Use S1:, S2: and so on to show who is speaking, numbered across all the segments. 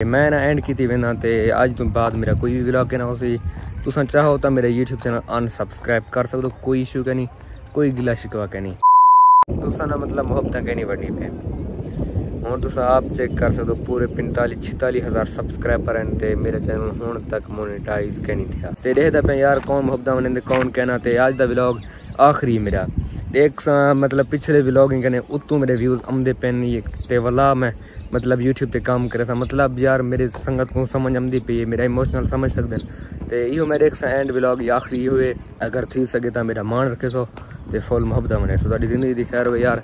S1: मैं ना एंड की ते अज तो बाद मेरा कोई व्लॉग ना उसी। तुसा चाहो तो मेरा यूट्यूब चैनल अनसबसक्राइब कर सकते कोई इशू का नहीं, कोई गिला शिकवा के नहीं। ना मतलब मुहब्बत कहनी बढ़नी पे हूँ तुस आप चेक कर सकते हो, पूरे पंताली छिताली हज़ार सब्सक्राइबर हैं ते मेरा चैनल हूँ तक मोनेटाइज कहनी था ते देखदा पे यार कौन मुहब्बत मने कौन कहना ते आज दा व्लॉग आखिरी मेरा। एक मतलब पिछले व्लॉगिंग कने उतों मेरे व्यूज़ आमदे पेन ते वला मैं मतलब यूट्यूब पे काम करे मतलब यार मेरे संगत को समझ आमदी पे, मेरा इमोशनल समझ सकते हैं तो यो मेरे एक एंड ब्लॉग आखिरी हुए अगर थी सके तो मेरा मान रखे सो तो फुल मुहब्बत मने सो ज़िंदगी दी खैर हो यार।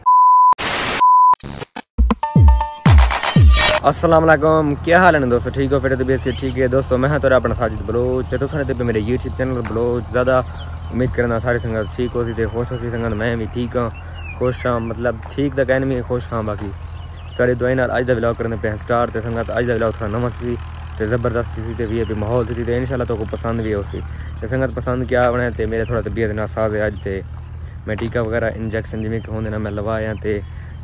S1: वालेकुम, क्या हाल है दोस्तों? ठीक हो फिर तबीयत से ठीक है? दोस्तों, मैं तो अपना साजिद बलोच तो सुने मेरे यूट्यूब चैनल बलोच ज़्यादा उम्मीद करना सारी संगत ठीक होती थे खुश होती संगत मैं भी ठीक हाँ खुश हाँ। मतलब ठीक तो कहने में खुश हाँ बाकी। सारी दुआई नाल अज का व्लॉग करने पे स्टार तो संगत अज का व्लॉग थोड़ा नवा सी तो ज़बरदस्त सी तो भी माहौल सी तो इनशाला तो पसंद भी है उसी संगत पसंद क्या बने तो मेरे थोड़ा तबीयत ना साज है अज तो। मैं टीका वगैरह इंजैक्शन जिमें कि होंगे ना मैं लवाया तो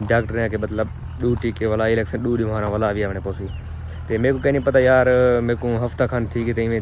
S1: डॉक्टर ने कि मतलब दू टीके वाला इलेक्शन दू मारा वाला भी अपने पोसी। तो मेरे को कहीं नहीं पता यार, मेरे को हफ़्ता खंड थी कि इवें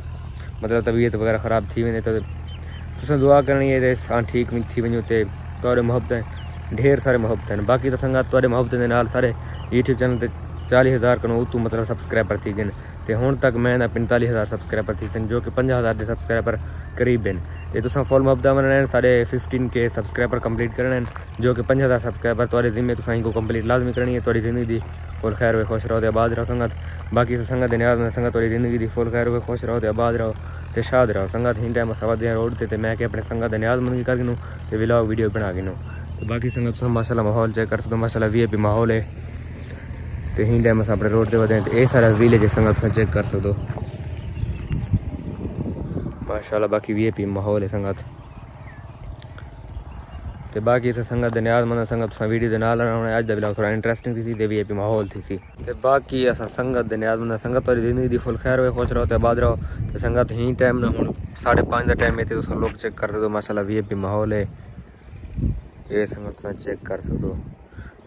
S1: मतलब तबीयत वगैरह ख़राब थी वञे तो तुसें दुआ करनी है तो ठीक थी वञो तो थोड़े मुहब्बत ढेर सारे मुहब्बत हैं। बाकी तो संगत थोड़े मुहब्बत के नाल सारे यूट्यूब चैनल चाली हज़ार कनो उतू मतलब सबसक्राइबर थी गए तो हूँ तक मैं पंताली हज़ार सबसक्राइबर थी सन जो कि पंजा हज़ार के सबसक्राइबर करीब हैं। तो तुम फुल मुहब्बत मनना साढ़े फिफ्टीन के सबसक्राइबर कंप्लीट करने जो कि पंज हज़ार सबसक्राइबर थोड़े जिम्मे तुम को कंप्लीट लाजमी करनी है थोड़ी ज़िंदगी फुल खैर हुए खुश रहो तो आबाद रहो संगत। बाकी संगत नियाज में संगत थोड़ी ज़िंदगी की फुल खैर हुए खुश रहो तो आबाद रहो तो शाद रहो। संगत ही टाइम सवा दिन रोड से मैं अपने संगत नियाज मंगी कर गिनूँ तो व्लॉग वीडियो बना गिनूँ। तो बाकी संगत माशाला माहौल चेक कर सकते माशाला वी आई माहौल है। तो ही टाइम अस अपने रोड से वधे तो यह सारा विलेज संगत चेक कर सकते माशाल्लाह बाकी वी पी माहौल है संगत। तो बाकी इस संगत न्याज मंद संगत वीडियो के नाल अज का ब्लॉग थोड़ा इंटरेस्टिंग थी तो वी पी माहौल थी बाकी अस संगत न्याज मंद संगत वाली ज़िंदगी की फुल खैर हुए, खुश रहो तो आबाद रहो। तो संगत ही टाइम ना हूँ साढ़े पाँच का टाइम है तो लोग चेक कर सकते माशाला वी पी माहौल है। ये संगत चेक कर सकते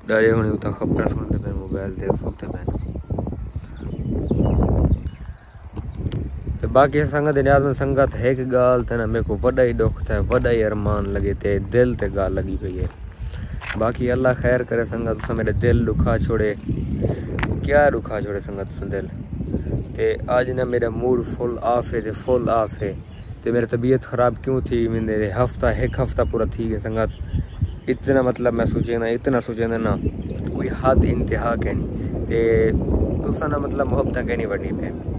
S1: डरे होने उतना खबर सुनते पे मोबाइल से सुनते पे। तो बाकी संगत नियाज में संगत है गाल ना, मेरे को वड़ा ही दुख था, वड़ा ही अरमान लगे थे, दिल ते गाल लगी पई है। बाकी अल्लाह खैर करे संगत तुसा मेरे दिल दुखा छोड़े। क्या दुखा छोड़े संगत दिल? ते आज ना मेरा मूड फुल ऑफ़ है फुल ऑफ़ है। ते मेरी तबीयत ख़राब क्यों थी? मेरे हफ़्ता, एक हफ़्ता पूरा थी संगत। इतना मतलब मैं सोचे ना, इतना सोचे ना कोई हद इंतहा कहनी। ते तुसा ना मतलब मुहब्बत कहनी बढ़नी पे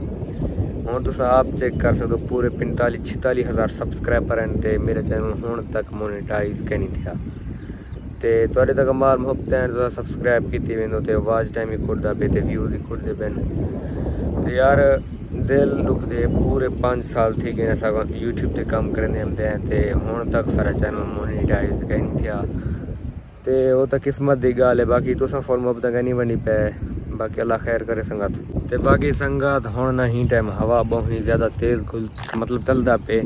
S1: हूँ तुस आप चेक कर सकते हो पूरे पंताली छिताली हज़ार सबसक्राइबर हैं ते मेरा चैनल हूँ तक मोनेटाइज कहनी था ते थोड़े तक माल मुहब्बत हैं तुस सब्सक्राइब की वेंदो ते वाच टाइम ही खुड़दा पे ते व्यूज़ ही खुड़दे पे ते यार दिल दुख दे पूरे पाँच साल थी गए अस यूट्यूब से काम करने हमदे हैं ते हूँ तक सारा चैनल मोनीटाइज कहीं नहीं थिया ते वो तो किस्मत की गाल है बाकी तुसा फुल मुहब्बत कहनी बनी पे बाकी अल्लाह खैर करे संगत ते बाकी संगत हूँ ना ही टाइम हवा बहुत ही ज़्यादा तेज़ खुल मतलब चलता पे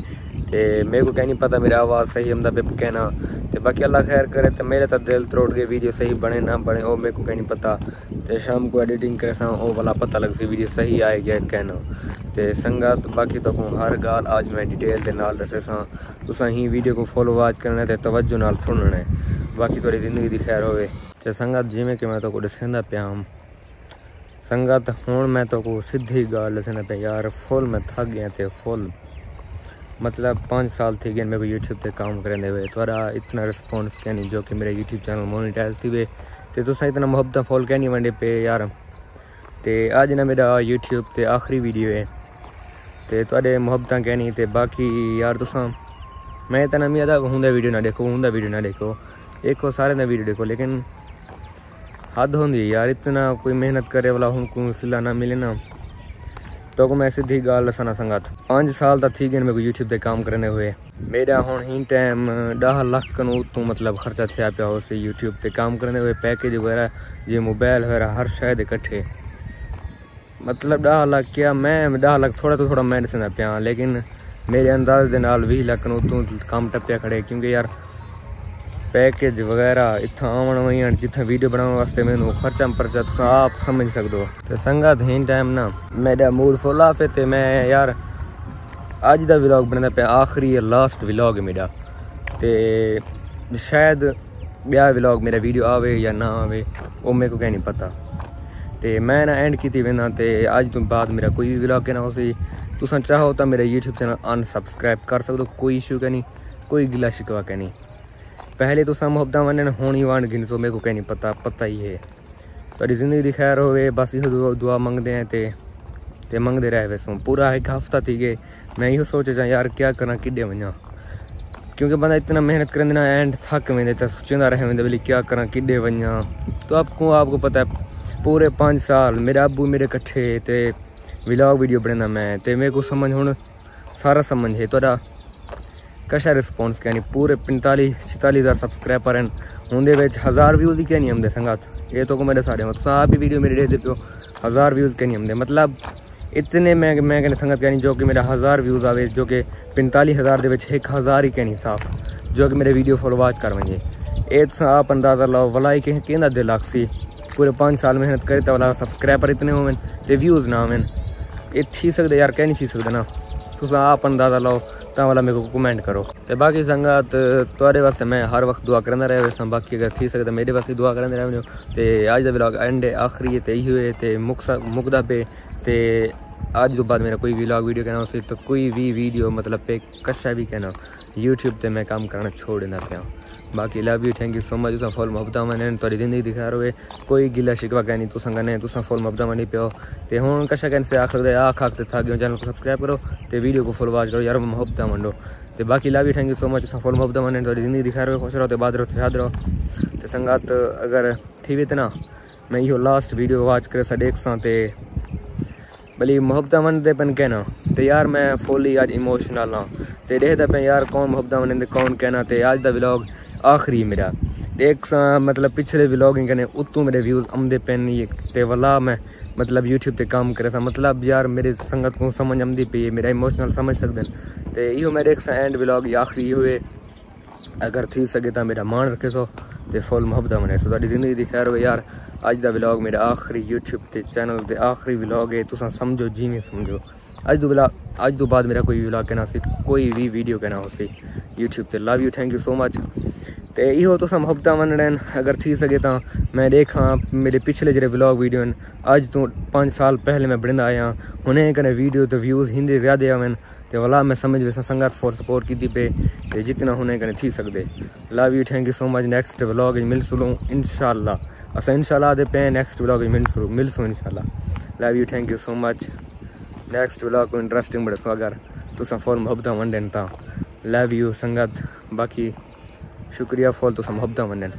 S1: ते मेरे को कहीं नहीं पता मेरी आवाज़ सही हमदा पे कहना ते बाकी अल्लाह खैर करे तो मेरे तो दिल त्रोड़ के वीडियो सही बने ना बने वो मेरे को कहीं नहीं पता तो शाम को एडिटिंग करे सा वो वाला पता लग सी वीडियो सही आए गया कहना तो संगत बाकी तो हर गाल आज मैं डिटेल के नाल दसे सा तुसा ही वीडियो को फॉलो वाच करना है तवज्जो नाल सुनना है बाकी थोड़ी ज़िंदगी की खैर होवे तो संगत जिमें कि मैं तो संगत हूँ मैं तो को सीधी गाल दसना पे यार फुल मैं थक गया थे फुल मतलब पाँच साल थी गए मेरे को यूट्यूब पे काम करने हुए थोड़ा इतना रिस्पॉन्स क्या नहीं जो कि मेरे यूट्यूब चैनल मोनीटाइज थी वे तो तुस इतना मुहब्बत फॉल क्या नहीं वंडे पे यार तो अज ना मेरा यूट्यूब से आखिरी वीडियो है तो थोड़े मुहब्बत कहनी तो बाकी यार तुस मैं इतना मी अदा हूँ वीडियो ना देखो हूँ वीडियो ना देखो देखो सारे वीडियो देखो लेकिन हद होंगी यार, इतना कोई मेहनत करे वाला हूँ सिला ना मिले ना। तो को मैं सीधी गाल दसाना संगत, पाँच साल तक थी गए मेरे को यूट्यूब पे काम करने हुए। मेरा हूँ ही टाइम दह लख कनू तो मतलब खर्चा थे पाया उस यूट्यूब पे काम करने हुए, पैकेज वगैरह जो मोबाइल वगैरह हर शायद इकट्ठे मतलब दह लख क्या, मैं दह लख थोड़ा तो थोड़ा मैं दसना पाया, लेकिन मेरे अंदाज के नाल भी लख कनू तो काम टप्पिया खड़े, क्योंकि यार ਪੈਕੇਜ ਵਗੈਰਾ ਇੱਥਾਂ ਆਉਣ ਵਈਆਂ ਜਿੱਥੇ ਵੀਡੀਓ ਬਣਾਉਣ ਵਾਸਤੇ ਮੈਨੂੰ ਖਰਚਾ ਪਰਚਾ ਤੁਸੀਂ ਆਪ ਸਮਝ ਸਕਦੇ ਹੋ। ਤੇ ਸੰਗਤ ਹੀਨ ਟਾਈਮ ਨਾ, ਮੇਰਾ ਮੂਡ ਫੁੱਲ ਆਫ ਤੇ ਮੈਂ ਯਾਰ ਅੱਜ ਦਾ ਵਲੌਗ ਬਣਦਾ ਪਿਆ, ਆਖਰੀ ਲਾਸਟ ਵਲੌਗ ਮੇਰਾ। ਤੇ ਸ਼ਾਇਦ ਬਿਆ ਵਲੌਗ ਮੇਰਾ ਵੀਡੀਓ ਆਵੇ ਜਾਂ ਨਾ ਆਵੇ, ਉਹ ਮੇਰੇ ਕੋ ਕਹਿ ਨਹੀਂ ਪਤਾ। ਤੇ ਮੈਂ ਨਾ ਐਂਡ ਕੀਤੀ ਵੇਨਾ ਤੇ ਅੱਜ ਤੋਂ ਬਾਅਦ ਮੇਰਾ ਕੋਈ ਵੀ ਵਲੌਗ ਨਾ ਹੋਸੀ ਤੁਸੀਂ ਚਾਹੋ ਤਾਂ ਮੇਰਾ YouTube ਚੈਨਲ ਅਨਸਬਸਕ੍ਰਾਈਬ ਕਰ ਸਕਦੇ ਹੋ, ਕੋਈ ਇਸ਼ੂ ਕਹਿ ਨਹੀਂ, ਕੋਈ ਗਿਲਾ ਸ਼ਿਕਵਾ ਨਹੀਂ। पहले तो सब हफ़्ता मैंने होनी वन गिन सो मेरे को कहीं नहीं पता पता ही है। तो ज़िंदगी की खैर गए बस इस दुआ, दुआ मंगते हैं ते ते मंगते रहे वैसे। पूरा एक हफ़्ता थी गए मैं यो सोच जा यार क्या करा कि वजा क्योंकि बंदा इतना मेहनत करें देना एंड थक वेंदे तो सोचा रहे वेंदे बोले क्या करा किडे वजा तो आपको आपको पता है पूरे पाँच साल मेरे आबू मेरे कट्ठे तो विलॉग वीडियो बना मैं तो मेरे को समझ हूँ सारा समझ है। थोड़ा तो कशा रिस्पॉन्स क्या पूरे पंताली छताली हज़ार सबसक्राइबर हैं। उनके हज़ार व्यूज़ ही क्या नहीं आते संगत। ये तो मेरे सारे तुम आप भी वीडियो मेरे दे दो हज़ार व्यूज़ क्या नहीं आते मतलब इतने मैं मैं कहना संगत कहनी, जो कि मेरा हज़ार व्यूज़ आवे, जो कि पैंतालीस हज़ार के एक हज़ार ही कहनी साफ़। जो कि मेरे वीडियो फॉलो वाच कर वजे ये तो आप अंदाज़ा लाओ वलाई कहीं कहना दिल लाख सी पूरे पाँच साल मेहनत करे तो वाला सबसक्राइबर इतने होवन तो व्यूज़ ना आवन ये थी सकते यार, कह नहीं थी सकते ना। तुम आप अंदाज़ा लाओ। वाला मेरे को कमेंट करो। तो बाकी संगत थोड़े वास्ते मैं हर वक्त दुआ करना रहा, वैसा बाकी अगर थी सकता मेरे वास्ते दुआ करते रहो तो अज का ब्लॉग एंड आखिरी तो यही हुए तो मुक मुकदा पे तो अज तो बाद मेरा कोई व्लॉग वीडियो कहना उसे तो कोई भी वीडियो मतलब पे कशा भी कहना यूट्यूब पे मैं काम करना छोड़ देना पाया बाकी love you thank you so much तुम फुल मुहब्बत मैंने थोड़ी ज़िंदगी दिखा रहे कोई गिला शिकवा कह नहीं, तुसा कन्नै, तुसा फुल मुहब्बत मनी पियो तो हूँ कशा कहने से आख सकते आख आख थक गए चैनल को सब्सक्राइब करो तो वीडियो को फुल वाच करो, यार मुहब्बत मंडो। तो बाकी love you thank you so much तुसा फुल मुहब्बत मैंने थोड़ी ज़िंदगी दिखा रहे खुश रहो तो बाद रहो शाद रहो। तो संगत अगर थी तो ना, मैं यो लास्ट वीडियो वाच कर देख सा भली मुहब्बत मनते पन कहना। तो यार मैं फुल ही अज इमोशनल हाँ। तो देखता पे यार कौन मुहब्बत मनते कौन कहना। तो अज का व्लॉग आखिरी मेरा। एक मतलब पिछले व्लॉगिंग कने उतों मेरे व्यूज़ आमदे ते वाला मैं मतलब यूट्यूब पे काम करे सा। मतलब यार मेरे संगत को समझ आमदी पी है मेरा इमोशनल समझ सकते हैं तो इो मेरे एंड व्लॉग आखिरी हुए। अगर थी सके तो मेरा मान रखे सो तो फुल मुहब्बत बने। सो ज़िंदगी की खैर हो यार अज का बलॉग मेरा आखिरी यूट्यूब चैनल के आखिरी बलॉग है तुम समझो जिमें समझो। अज तो बिला अज तो बाद मेरा कोई बलॉग कहना कोई भी वीडियो कहना हो सी यूट्यूब से love you thank you so तो इो तुम मुहब्बत मनने अगर थी सके तो मैं देखा मेरे पिछले जो व्लॉग वीडियो अज तो पाँच साल पहले मैं बनता आया उन्हें कने वीडियो तो व्यूज़ हिंदी ज़्यादा आवन तो वाला मैं समझ वैसा संगत फॉर सपोर्ट की पे, ते जितना होने कने थी सकते love you thank you so much next vlog मिल सुलूँ इनशाला अस इनशाला पे नेक्स्ट व्लॉग मिल सुलूँ मिल सू इनशाला love you thank you so much next vlog को इंटरेस्टिंग बड़े सो अगर तुस फॉर मुहब्बत वंडन ता। लव यू संगत। बाकी शुक्रिया फॉल तो तुस था वंडन